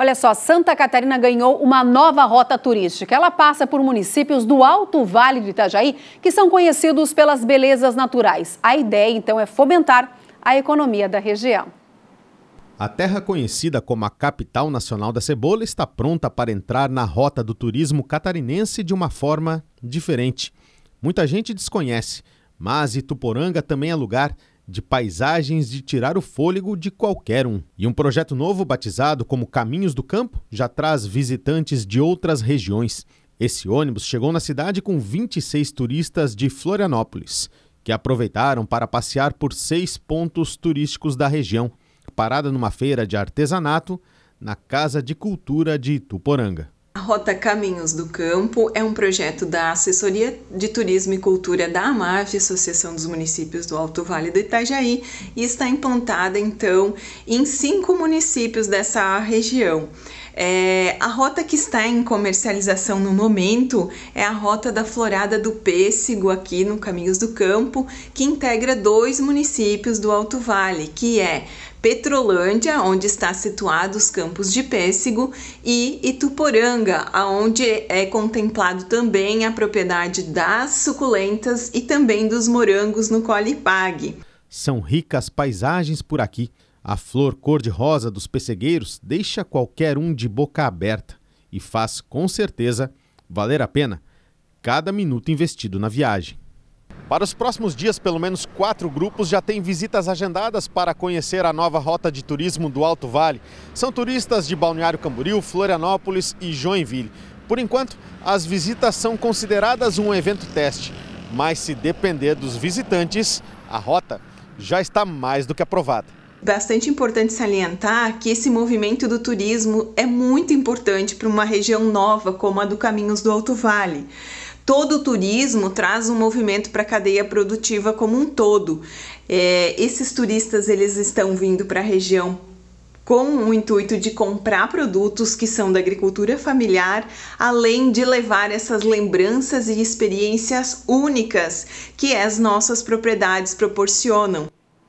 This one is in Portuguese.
Olha só, Santa Catarina ganhou uma nova rota turística. Ela passa por municípios do Alto Vale do Itajaí, que são conhecidos pelas belezas naturais. A ideia, então, é fomentar a economia da região. A terra conhecida como a capital nacional da cebola está pronta para entrar na rota do turismo catarinense de uma forma diferente. Muita gente desconhece, mas Ituporanga também é lugar de paisagens de tirar o fôlego de qualquer um. E um projeto novo, batizado como Caminhos do Campo, já traz visitantes de outras regiões. Esse ônibus chegou na cidade com 26 turistas de Florianópolis, que aproveitaram para passear por seis pontos turísticos da região, parada numa feira de artesanato na Casa de Cultura de Ituporanga. Rota Caminhos do Campo é um projeto da Assessoria de Turismo e Cultura da AMAV, Associação dos Municípios do Alto Vale do Itajaí, e está implantada então em cinco municípios dessa região. É, a rota que está em comercialização no momento é a rota da Florada do Pêssego, aqui no Caminhos do Campo, que integra dois municípios do Alto Vale, que é Petrolândia, onde está situado os campos de pêssego, e Ituporanga, aonde é contemplado também a propriedade das suculentas e também dos morangos no Colipag. São ricas paisagens por aqui. A flor cor-de-rosa dos pessegueiros deixa qualquer um de boca aberta e faz, com certeza, valer a pena cada minuto investido na viagem. Para os próximos dias, pelo menos quatro grupos já têm visitas agendadas para conhecer a nova rota de turismo do Alto Vale. São turistas de Balneário Camboriú, Florianópolis e Joinville. Por enquanto, as visitas são consideradas um evento teste, mas se depender dos visitantes, a rota já está mais do que aprovada. Bastante importante salientar que esse movimento do turismo é muito importante para uma região nova como a do Caminhos do Alto Vale todo o turismo traz um movimento para a cadeia produtiva como um todo. É, esses turistas eles estão vindo para a região com o intuito de comprar produtos que são da agricultura familiar, além de levar essas lembranças e experiências únicas que as nossas propriedades proporcionam.